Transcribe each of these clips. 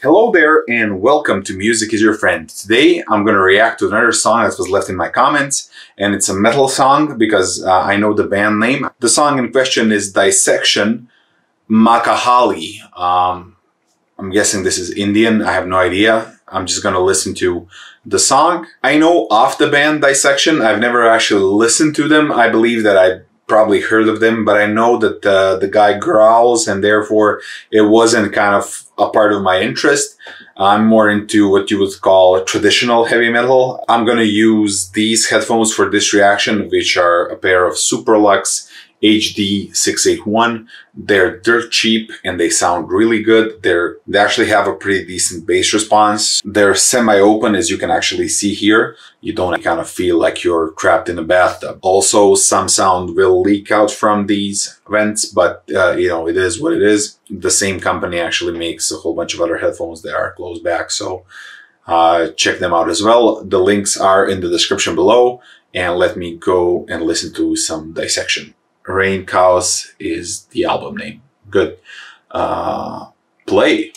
Hello there and welcome to Music is Your Friend. Today I'm going to react to another song that was left in my comments and it's a metal song because uh, I know the band name. The song in question is Dissection Maha Kali. Um, I'm guessing this is Indian. I have no idea. I'm just going to listen to the song. I know off the band Dissection. I've never actually listened to them. I believe that I probably heard of them, but I know that uh, the guy growls and therefore it wasn't kind of a part of my interest. I'm more into what you would call traditional heavy metal. I'm going to use these headphones for this reaction, which are a pair of Superlux HD681. They're dirt cheap and they sound really good. They're, they actually have a pretty decent bass response. They're semi-open as you can actually see here. You don't kind of feel like you're trapped in a bathtub. Also, some sound will leak out from these vents, but uh, you know, it is what it is. The same company actually makes a whole bunch of other headphones that are closed back. So uh, check them out as well. The links are in the description below and let me go and listen to some dissection. Reinkaos is the album name. Good. Uh, play.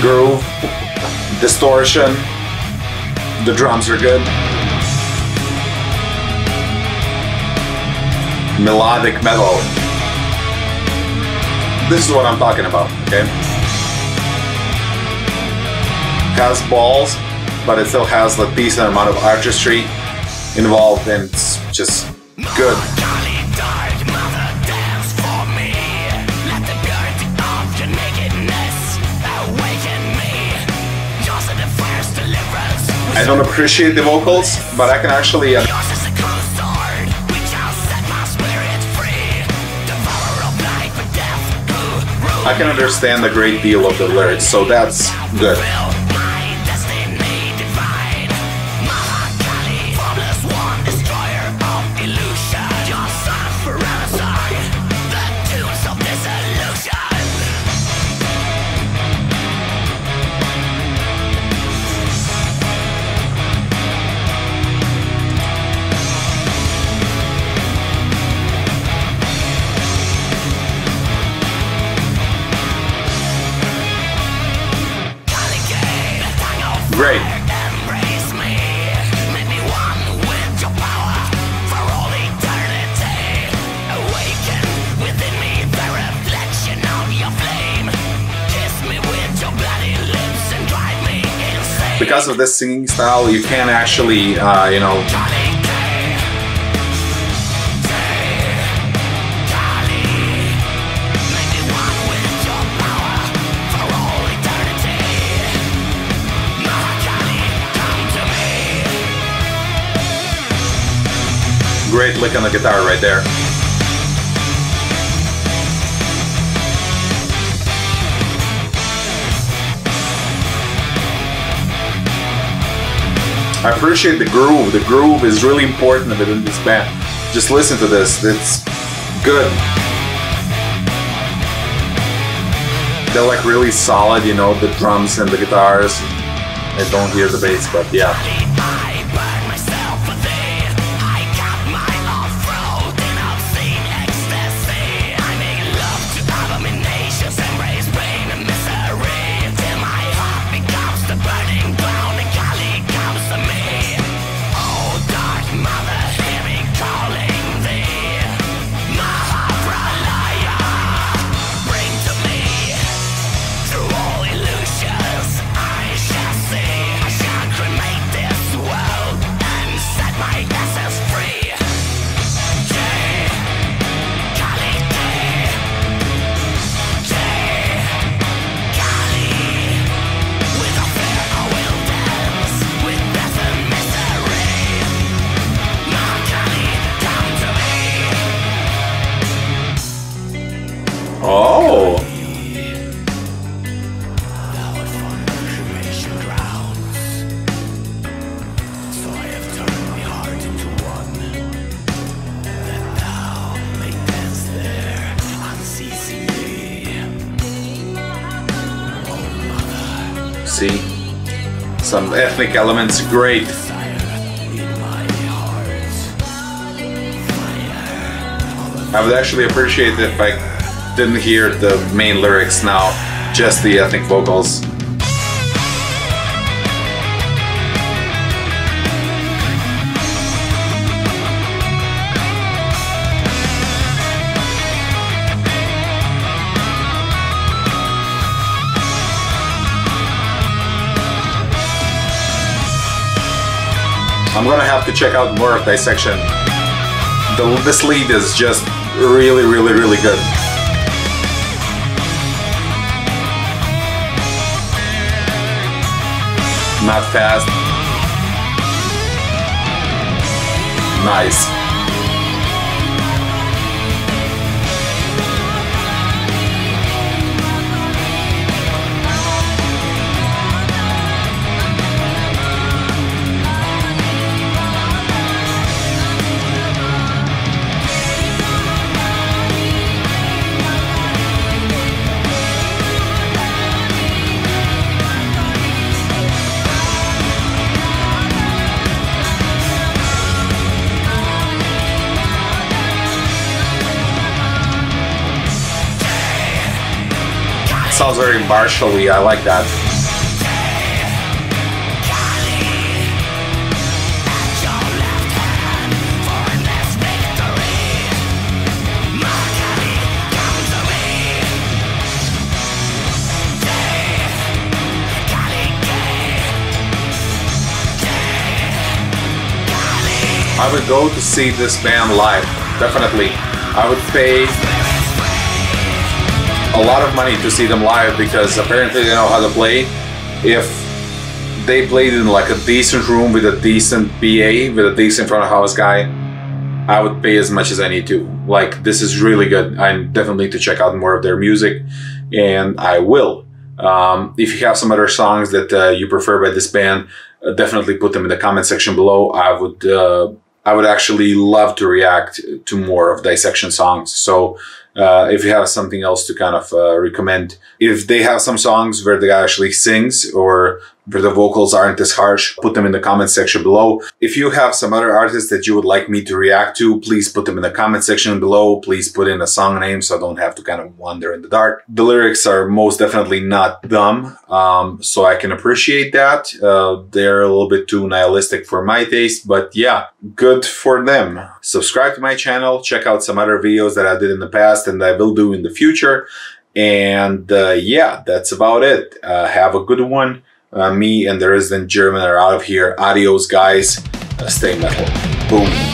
Groove, distortion, the drums are good. Melodic metal. This is what I'm talking about, okay? Has balls, but it still has a decent amount of artistry involved and it's just good. I don't appreciate the vocals, but I can actually uh, I can understand a great deal of the lyrics, so that's good. Because of this singing style, you can actually, uh, you know, Great lick on the guitar right there. I appreciate the groove. The groove is really important within this band. Just listen to this. It's good. They're like really solid, you know, the drums and the guitars. I don't hear the bass, but yeah. See? Some ethnic elements, great. I would actually appreciate it if I didn't hear the main lyrics now, just the ethnic vocals. I'm gonna have to check out more of Dissection. The, this lead is just really, really, really good. Not fast. Nice. Sounds very martially. I like that. I would go to see this band live, definitely. I would pay a lot of money to see them live because apparently they know how to play. If they played in like a decent room with a decent PA, with a decent front of house guy, I would pay as much as I need to. Like this is really good. I definitely need to check out more of their music, and I will. Um, if you have some other songs that uh, you prefer by this band, uh, definitely put them in the comment section below. I would uh, I would actually love to react to more of dissection songs. So uh, if you have something else to kind of uh, recommend. If they have some songs where the guy actually sings or where the vocals aren't as harsh, put them in the comment section below. If you have some other artists that you would like me to react to, please put them in the comment section below. Please put in a song name so I don't have to kind of wander in the dark. The lyrics are most definitely not dumb, um, so I can appreciate that. Uh, they're a little bit too nihilistic for my taste, but yeah, good for them. Subscribe to my channel, check out some other videos that I did in the past and I will do in the future. And uh, yeah, that's about it. Uh, have a good one. Uh, me and the resident German are out of here. Adios, guys. Uh, stay metal. Boom.